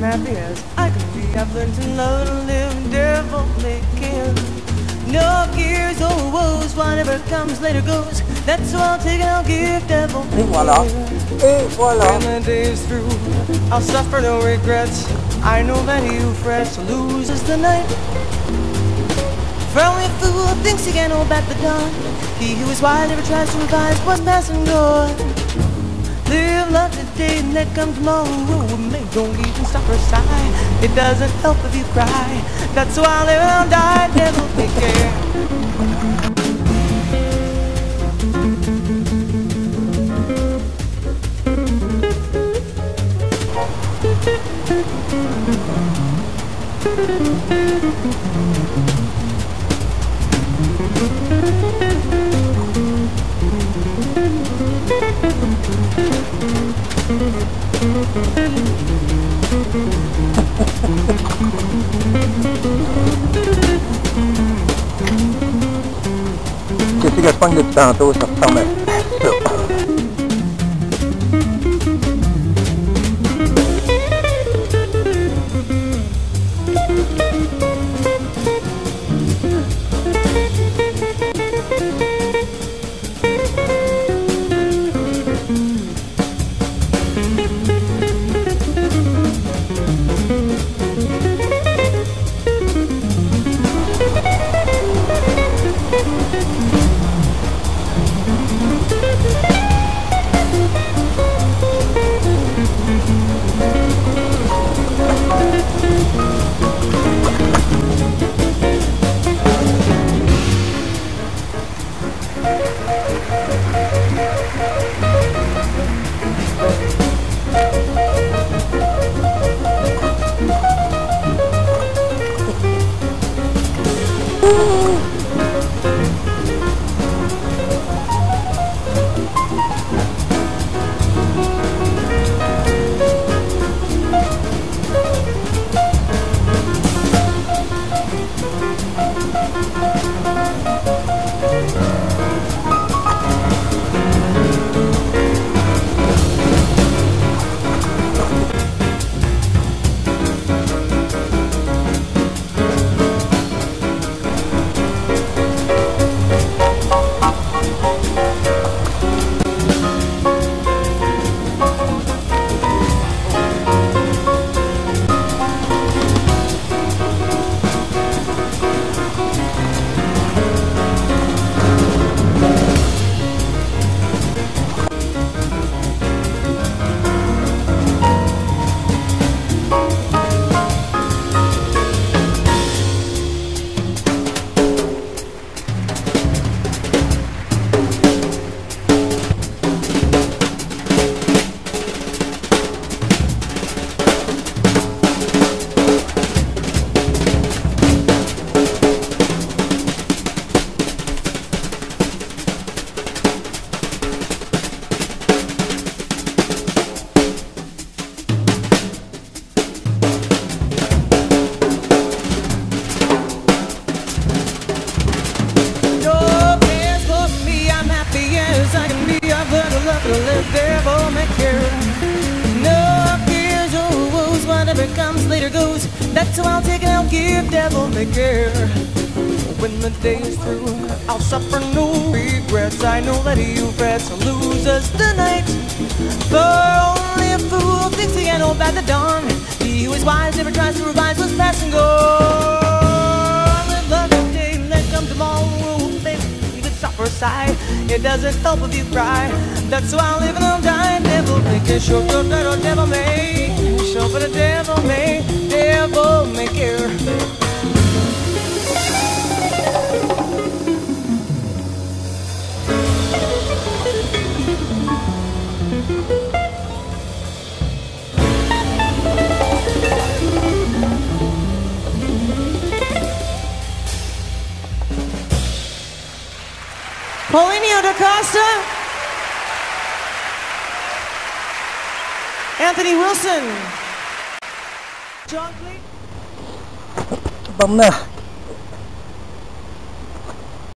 happy as I can be. I've learned to love and live care. No gears or woes, whatever comes later goes. That's all I'll take and I'll give devil Et voilà. Et voilà. When the day is through, I'll suffer no regrets. I know that he who frets loses the night. For only a fool thinks he can hold back the dawn. He who is wise never tries to revise what's past and gone. Live love today and let come tomorrow. May don't even stop or sigh. It doesn't help if you cry. That's why I'll and die. Devil take care. 这这个翻译站啊，都是他们。No live, devil may care. No or woes, whatever comes later goes. That's I'll take and I'll give, devil may care. When the day is through, I'll suffer no regrets. I know that he who frets loses the night. For only a fool thinks he can hold back the dawn. He who is wise never tries to revise what's past and gone. Sigh. It doesn't help if you cry. That's why live and I'll die. Devil make it short, short, little devil may. Show for the devil may. Devil may care. Paulinho da Costa. Anthony Wilson. John Cleese. Bấm.